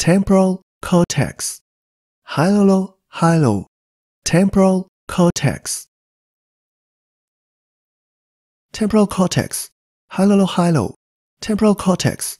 temporal cortex, hyalo, hyalo, temporal cortex, temporal cortex, hyalo, hyalo, temporal cortex.